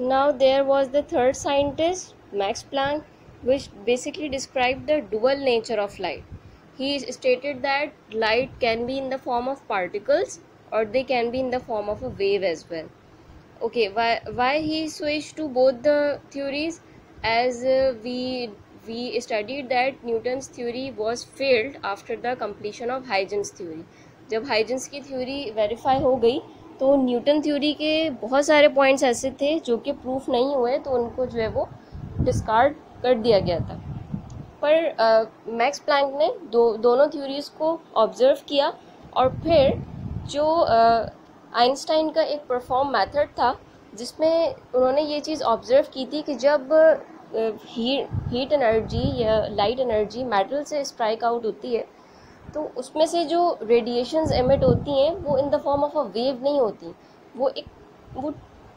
now there was the third scientist max planck which basically described the dual nature of light he stated that light can be in the form of particles or they can be in the form of a wave as well okay why why he switched to both the theories as uh, we we studied that newton's theory was failed after the completion of huygens theory जब Huygens की theory verify हो गई तो Newton theory के बहुत सारे points ऐसे थे जो कि प्रूफ नहीं हुए तो उनको जो है वो डिस्कार्ड कर दिया गया था। पर मैक्स प्लैंक ने दो, दोनों थ्योरीज को ऑब्ज़र्व किया और फिर जो आइंस्टाइन का एक परफॉर्म मेथड था, जिसमें उन्होंने ये चीज़ ऑब्ज़र्व की थी कि जब हीट एनर्जी या लाइट एनर्जी मेटल से स्ट्राइक आउट होती है तो उसमें से जो रेडिएशंस एमिट होती हैं, वो in the form of a wave नहीं होती। वो एक, वो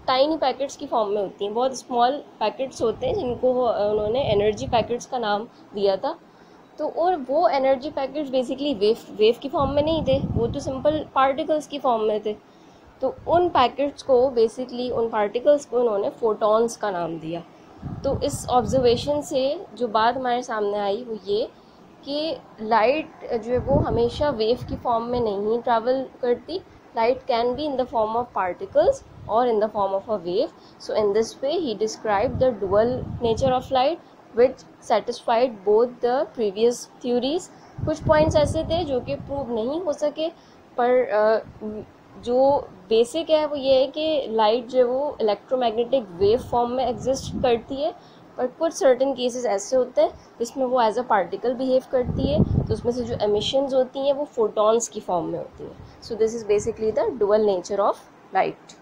टाइनी पैकेट्स की फॉर्म में होती हैं। बहुत स्मॉल पैकेट्स होते हैं, जिनको उन्होंने एनर्जी पैकेट्स का नाम दिया था। तो और वो energy packets basically wave wave की फॉर्म में नहीं थे। वो तो सिंपल पार्टिकल्स की फॉर्म में थे। तो उन पैकेट्स को बेसिकली उन पार्टिकल्स को उन्होंने फोटॉन्स का नाम दिया। तो इस ऑब्जर्वेशन से जो बात हमारे सामने आई, वो ये कि लाइट जो है वो हमेशा वेव की फॉर्म में नहीं ट्रैवल करती। Light can be in the form of particles और in the form of a wave so in this way he describe the dual nature of light which satisfied both the previous theories कुछ points ऐसे थे जो कि prove नहीं हो सके, पर जो बेसिक है वो ये है कि लाइट जो है वो इलेक्ट्रोमैग्नेटिक वेव फॉर्म में एग्जिस्ट करती है। बट कुछ सर्टन केसेस ऐसे होते हैं, जिसमें वो एज अ पार्टिकल बिहेव करती है तो उसमें से जो एमिशंस होती हैं, वो फोटॉन्स की फॉर्म में होती हैं। So this is basically the dual nature of light